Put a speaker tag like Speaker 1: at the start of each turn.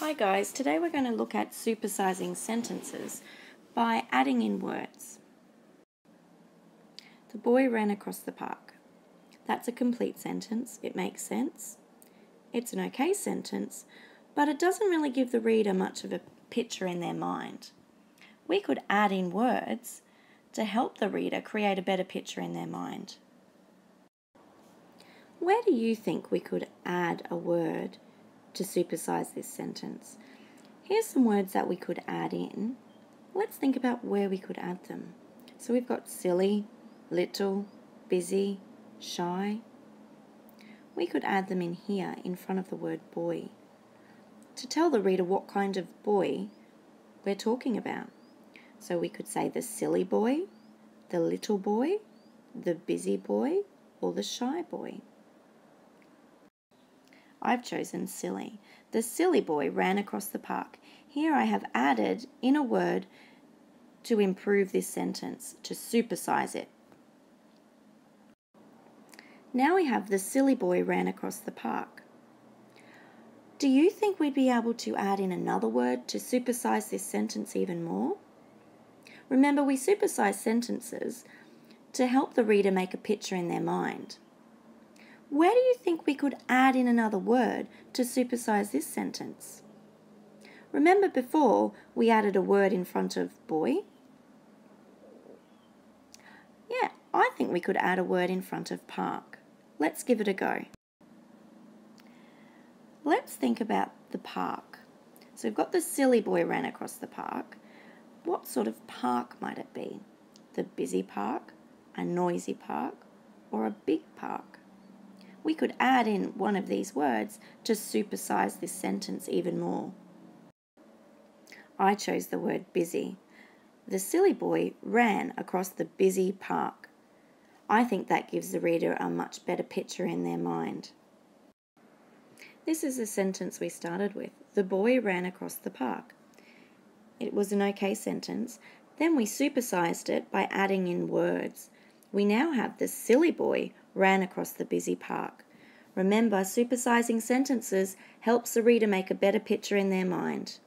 Speaker 1: Hi guys, today we're going to look at supersizing sentences by adding in words. The boy ran across the park. That's a complete sentence, it makes sense. It's an okay sentence, but it doesn't really give the reader much of a picture in their mind. We could add in words to help the reader create a better picture in their mind. Where do you think we could add a word to supersize this sentence. Here's some words that we could add in. Let's think about where we could add them. So we've got silly, little, busy, shy. We could add them in here in front of the word boy to tell the reader what kind of boy we're talking about. So we could say the silly boy, the little boy, the busy boy, or the shy boy. I've chosen silly. The silly boy ran across the park. Here I have added in a word to improve this sentence, to supersize it. Now we have the silly boy ran across the park. Do you think we'd be able to add in another word to supersize this sentence even more? Remember, we supersize sentences to help the reader make a picture in their mind. Where do you think we could add in another word to supersize this sentence? Remember before we added a word in front of boy? Yeah, I think we could add a word in front of park. Let's give it a go. Let's think about the park. So we've got the silly boy ran across the park. What sort of park might it be? The busy park, a noisy park, or a big park? We could add in one of these words to supersize this sentence even more. I chose the word busy. The silly boy ran across the busy park. I think that gives the reader a much better picture in their mind. This is the sentence we started with. The boy ran across the park. It was an okay sentence. Then we supersized it by adding in words. We now have the silly boy ran across the busy park. Remember, supersizing sentences helps the reader make a better picture in their mind.